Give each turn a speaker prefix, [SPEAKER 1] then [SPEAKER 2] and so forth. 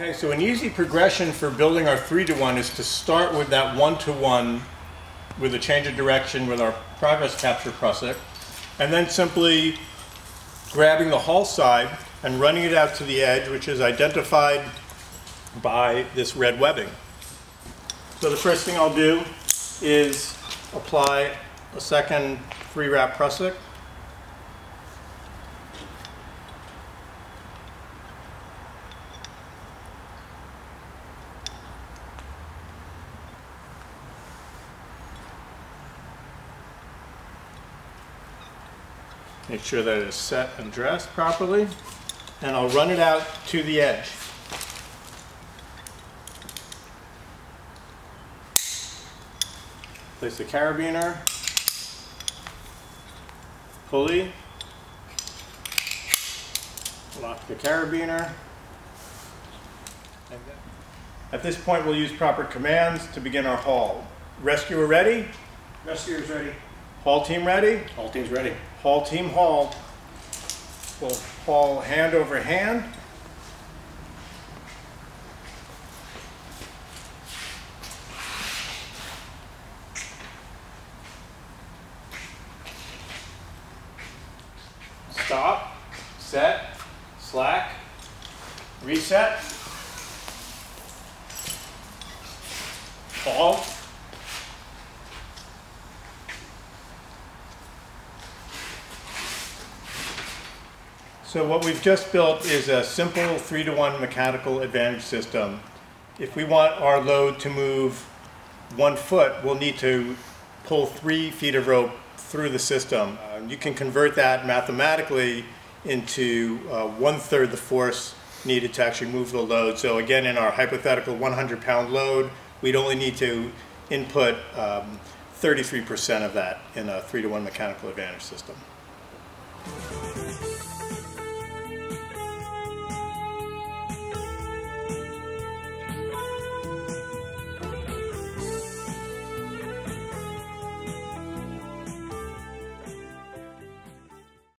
[SPEAKER 1] Okay, so an easy progression for building our three to one is to start with that one to one with a change of direction with our progress capture prusik, and then simply grabbing the haul side and running it out to the edge, which is identified by this red webbing. So the first thing I'll do is apply a second three wrap prusik. Make sure that it is set and dressed properly. And I'll run it out to the edge. Place the carabiner, pulley, lock the carabiner. At this point, we'll use proper commands to begin our haul. Rescuer ready?
[SPEAKER 2] Rescuer's ready.
[SPEAKER 1] Haul team ready?
[SPEAKER 2] All teams ready.
[SPEAKER 1] Haul team haul. We'll haul hand over hand. Stop, set, slack, reset, haul, So what we've just built is a simple three to one mechanical advantage system. If we want our load to move one foot, we'll need to pull three feet of rope through the system. Uh, you can convert that mathematically into uh, one third the force needed to actually move the load. So again, in our hypothetical 100 pound load, we'd only need to input 33% um, of that in a three to one mechanical advantage system.